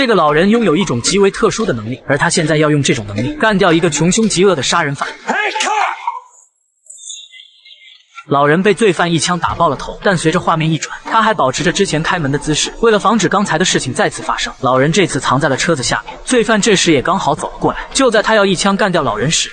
这个老人拥有一种极为特殊的能力，而他现在要用这种能力干掉一个穷凶极恶的杀人犯。老人被罪犯一枪打爆了头，但随着画面一转，他还保持着之前开门的姿势。为了防止刚才的事情再次发生，老人这次藏在了车子下面。罪犯这时也刚好走了过来，就在他要一枪干掉老人时。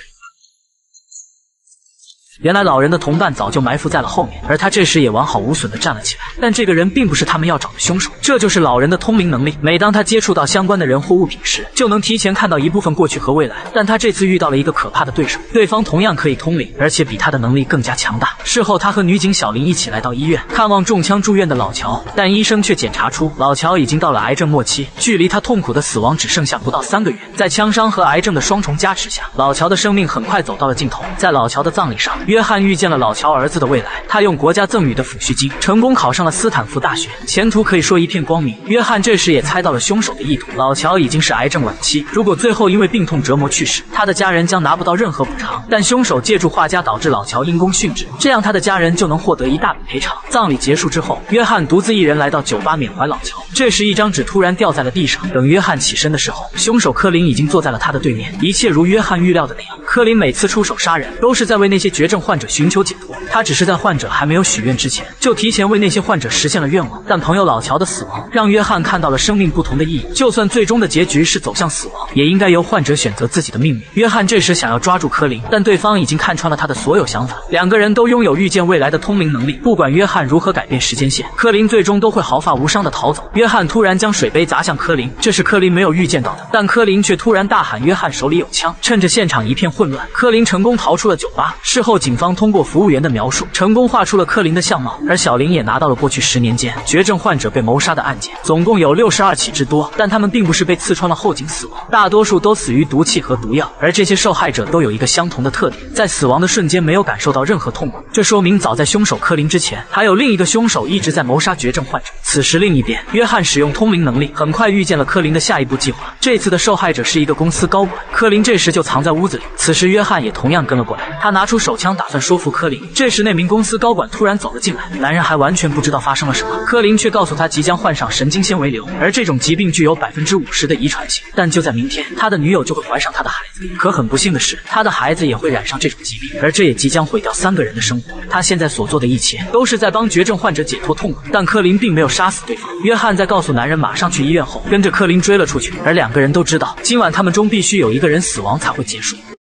原来老人的同伴早就埋伏在了后面，而他这时也完好无损的站了起来。但这个人并不是他们要找的凶手，这就是老人的通灵能力。每当他接触到相关的人或物品时，就能提前看到一部分过去和未来。但他这次遇到了一个可怕的对手，对方同样可以通灵，而且比他的能力更加强大。事后，他和女警小林一起来到医院看望中枪住院的老乔，但医生却检查出老乔已经到了癌症末期，距离他痛苦的死亡只剩下不到三个月。在枪伤和癌症的双重加持下，老乔的生命很快走到了尽头。在老乔的葬礼上，约翰遇见了老乔儿子的未来。他用国家赠予的抚恤金，成功考上了斯坦福大学，前途可以说一片光明。约翰这时也猜到了凶手的意图，老乔已经是癌症晚期，如果最后因为病痛折磨去世，他的家人将拿不到任何补偿。但凶手借助画家导致老乔因公殉职，这样他的家人就能获得一大笔赔偿。葬礼结束之后，约翰独自一人来到酒吧缅怀老乔。这时，一张纸突然掉在了地上。等约翰起身的时候，凶手科林已经坐在了他的对面。一切如约翰预料的那样，科林每次出手杀人，都是在为那些绝症患者寻求解脱。他只是在患者还没有许愿之前，就提前为那些患者实现了愿望。但朋友老乔的死亡，让约翰看到了生命不同的意义。就算最终的结局是走向死亡，也应该由患者选择自己的命运。约翰这时想要抓住科林，但对方已经看穿了他的所有想法。两个人都拥有预见未来的通灵能力，不管约翰如何改变时间线，科林最终都会毫发无伤的逃走。约翰突然将水杯砸向科林，这是科林没有预见到的。但科林却突然大喊：“约翰手里有枪！”趁着现场一片混乱，科林成功逃出了酒吧。事后，警方通过服务员的描述，成功画出了科林的相貌。而小林也拿到了过去十年间绝症患者被谋杀的案件，总共有六十二起之多。但他们并不是被刺穿了后颈死亡，大多数都死于毒气和毒药。而这些受害者都有一个相同的特点，在死亡的瞬间没有感受到任何痛苦。这说明早在凶手科林之前，还有另一个凶手一直在谋杀绝症患者。此时，另一边，约翰使用通灵能力，很快预见了科林的下一步计划。这次的受害者是一个公司高管，科林这时就藏在屋子里。此时，约翰也同样跟了过来，他拿出手枪打算说服科林。这时，那名公司高管突然走了进来，男人还完全不知道发生了什么。科林却告诉他即将患上神经纤维瘤，而这种疾病具有百分之五十的遗传性。但就在明天，他的女友就会怀上他的孩子。可很不幸的是，他的孩子也会染上这种疾病，而这也即将毁掉三个人的生活。他现在所做的一切都是在帮绝症患者解脱痛苦，但科林并没有杀死对方。约翰在告诉男人马上去医院后，跟着科林追了出去，而两个人都知道，今晚他们中必须有一个人死亡才会结束。